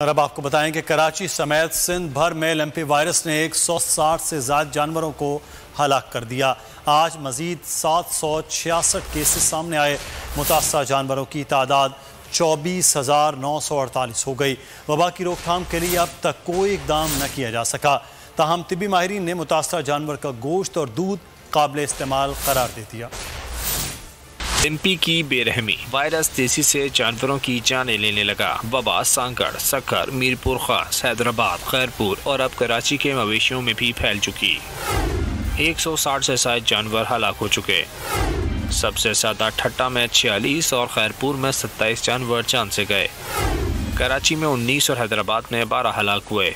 और अब आपको बताएँ कि कराची समेत सिंध भर में लंपी वायरस ने 160 से ज़्यादा जानवरों को हलाक कर दिया। आज मजीद सात सौ छियासठ केसेस सामने आए। मुतासर जानवरों की तादाद चौबीस हज़ार नौ सौ अड़तालीस हो गई। वबा की रोकथाम के लिए अब तक कोई इकदाम न किया जा सका। तहम तिबी माहरीन ने मुतासर जानवर का गोश्त और दूध काबिल इस्तेमाल करार दे दिया। एमपी की बेरहमी। वायरस तेज़ी से जानवरों की जाने लेने लगा। वबा सांगड़ सक्कर मीरपुर खास हैदराबाद, खैरपुर और अब कराची के मवेशियों में भी फैल चुकी। 160 से शायद जानवर हलाक हो चुके। सबसे ज़्यादा ठट्टा में छियालीस और खैरपुर में 27 जानवर जान से गए। कराची में 19 और हैदराबाद में 12 हलाक हुए।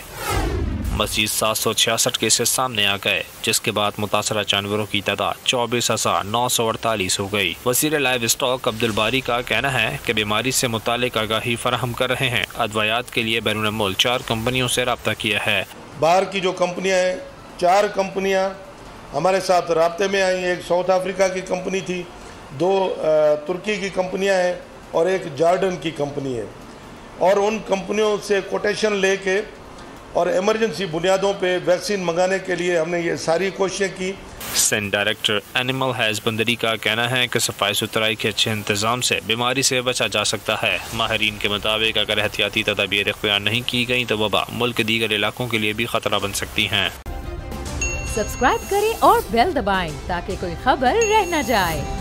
मजीद सात सौ छियासठ केसेस सामने आ गए, जिसके बाद मुतासर जानवरों की तादाद चौबीस हज़ार नौ सौ अड़तालीस हो गई। वज़ीर लाइव स्टॉक अब्दुल बारी का कहना है की बीमारी से मुतालिक आगाही फराहम कर रहे हैं। अदवायात के लिए बैरून मुल्क चार कंपनियों से रबता किया है। बाहर की जो कंपनियाँ हैं, चार कंपनियाँ हमारे साथ रबते में आई एक साउथ अफ्रीका की कंपनी थी, दो तुर्की की कंपनियाँ हैं और एक जॉर्डन की कंपनी है। और उन कंपनियों से कोटेशन लेके और इमरजेंसी बुनियादों पे वैक्सीन मंगाने के लिए हमने ये सारी कोशिशें की। सेंट डायरेक्टर एनिमल हैजबंदरी का कहना है कि सफ़ाई सुथराई के अच्छे इंतज़ाम से बीमारी से बचा जा सकता है। माहरीन के मुताबिक अगर एहतियाती तदाबीर इख्तियार नहीं की गई तो वबा मुल्क के दीगर इलाकों के लिए भी खतरा बन सकती हैं। सब्सक्राइब करें और बेल दबाएँ ताकि कोई खबर रह न जाए।